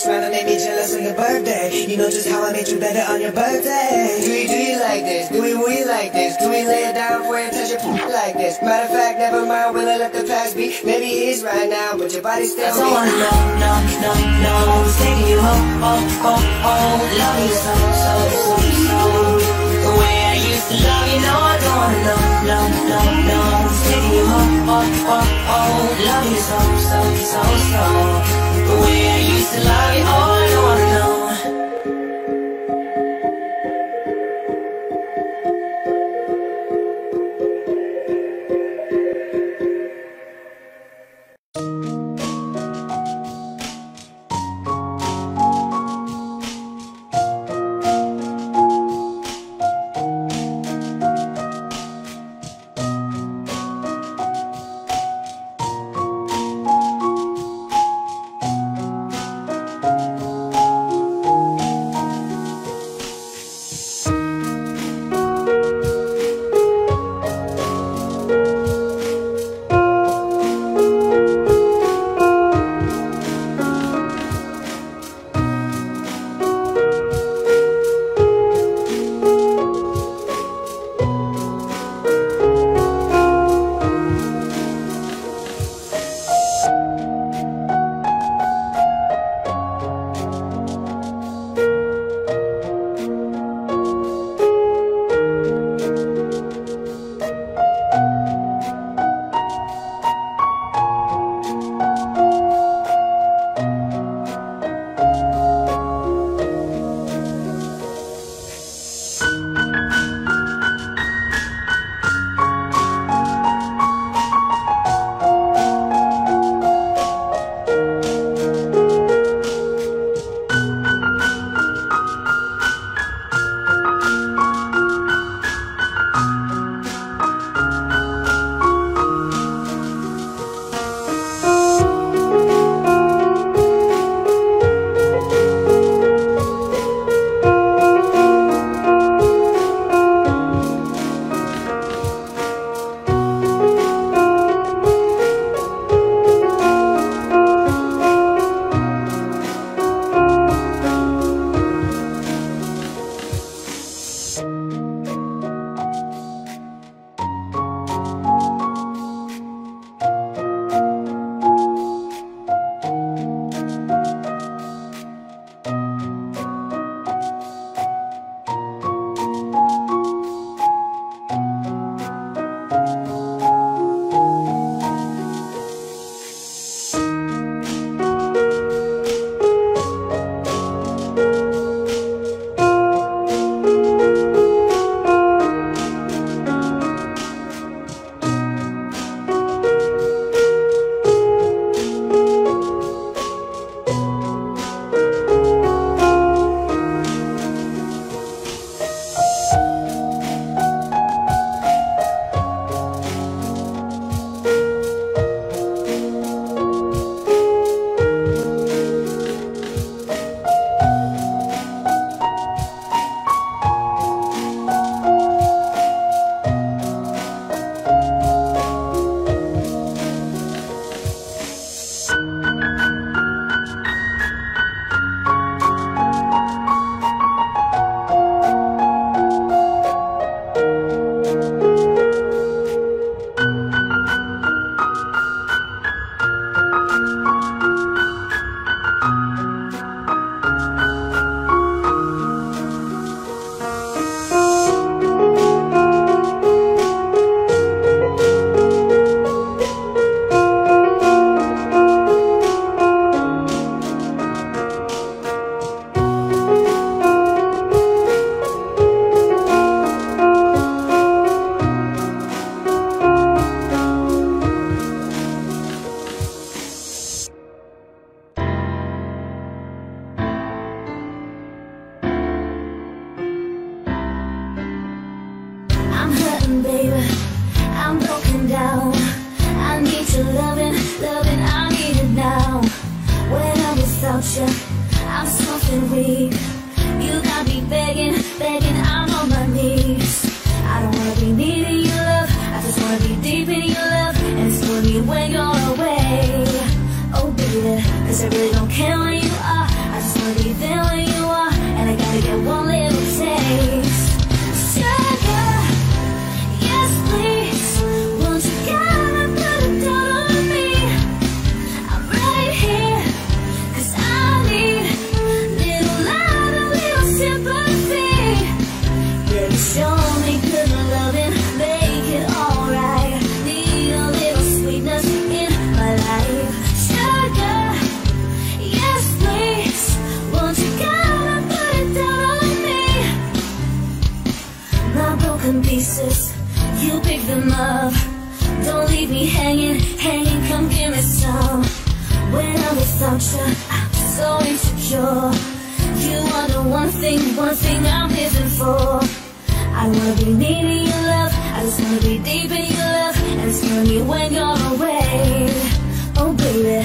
smile and made me jealous on your birthday. You know just how I made you better on your birthday. Do you, do you like this? Do we, we like this? Do we lay it down for you and touch your poop like this? Matter of fact, never mind, will I let the past be? Maybe it is right now, but your body still I don't wanna know, no, no, no Who's taking you home, home, home, home Love you so, so, so, so The way I used to love you, no I don't wanna I'm something weak. You got me begging, begging. I'm on my knees. I don't wanna be needing your love. I just wanna be deep in your love, and it's me when you're away. Oh, baby, I really don't assumption I'm so insecure. You are the one thing, one thing I'm living for. I wanna be needing your love I just wanna be deep in your love And it's gonna be when you're away. Oh baby.